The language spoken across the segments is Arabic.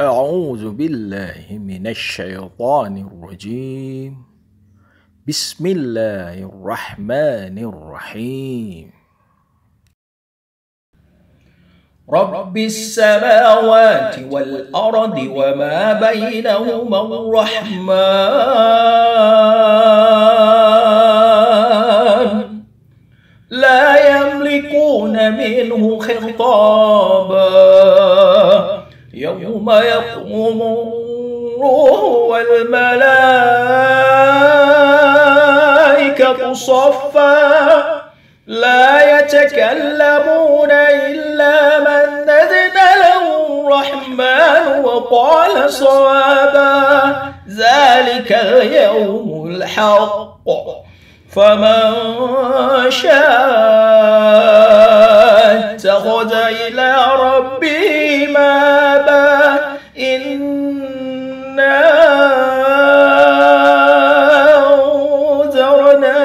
أعوذ بالله من الشيطان الرجيم. بسم الله الرحمن الرحيم. رب السماوات والأرض وما بينهما الرحمن. لا يملكون منه خطابا. يوم يقوم الروح والملائكة صفا. لا يتكلمون إلا من أذن له الرحمن وقال صوابا. ذلك اليوم الحق. فمن شاء اتخذ إلى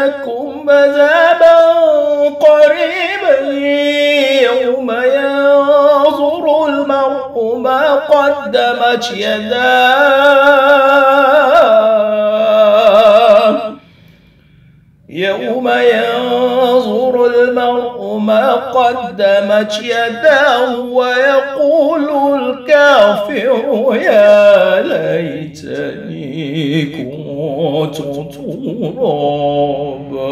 أنذرناكم عذابا قريبا يوم ينظر المرء ما قدمت يداه. يوم ينظر المرء ما قدمت يداه ويقول الكافر يا ليتني كنت ترابا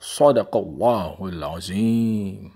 صدق الله العظيم